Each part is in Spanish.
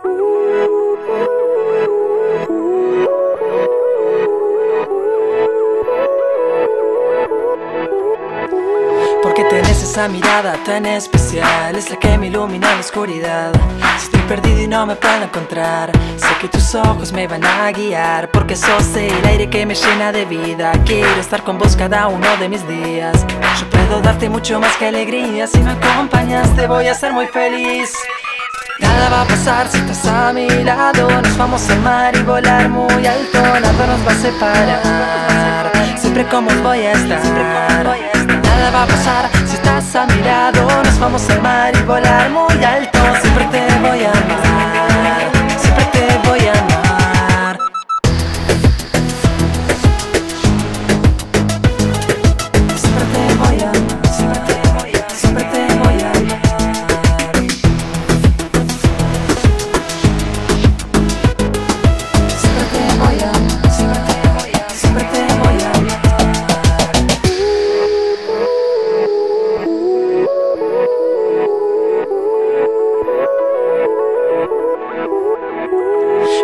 Porque tenés esa mirada tan especial Es la que me ilumina la oscuridad. Si estoy perdido y no me puedo encontrar Sé que tus ojos me van a guiar. Porque sos el aire que me llena de vida. Quiero estar con vos cada uno de mis días. Yo puedo darte mucho más que alegría. Si me acompañas te voy a hacer muy feliz Nada va a pasar si estás a mi lado. Nos vamos a amar y volar muy alto. Nada nos va a separar. Siempre como voy a estar. Nada va a pasar si estás a mi lado. Nos vamos a amar y volar muy alto. Siempre te voy a amar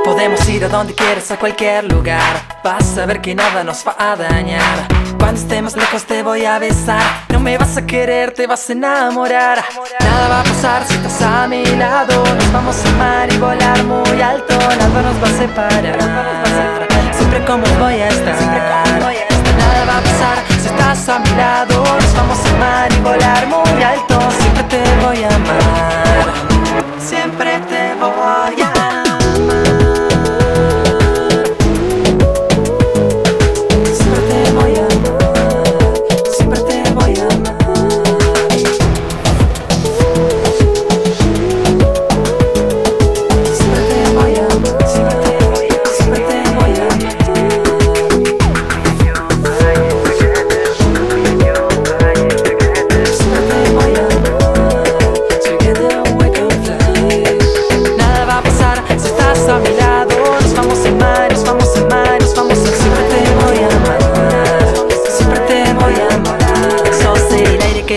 Podemos ir a donde quieras, a cualquier lugar. Vas a ver que nada nos va a dañar. Cuando estemos lejos te voy a besar. No me vas a querer, te vas a enamorar. Nada va a pasar si estás a mi lado. Nos vamos a amar y volar muy alto. Nada nos va a separar. Siempre como voy a estar. Nada va a pasar si estás a mi lado. Nos vamos a amar y volar muy alto. Siempre te voy a amar. Siempre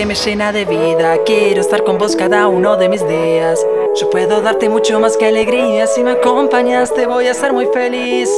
me llena de vida. Quiero estar con vos cada uno de mis días. Yo puedo darte mucho más que alegría. Si me acompañas, te voy a hacer muy feliz.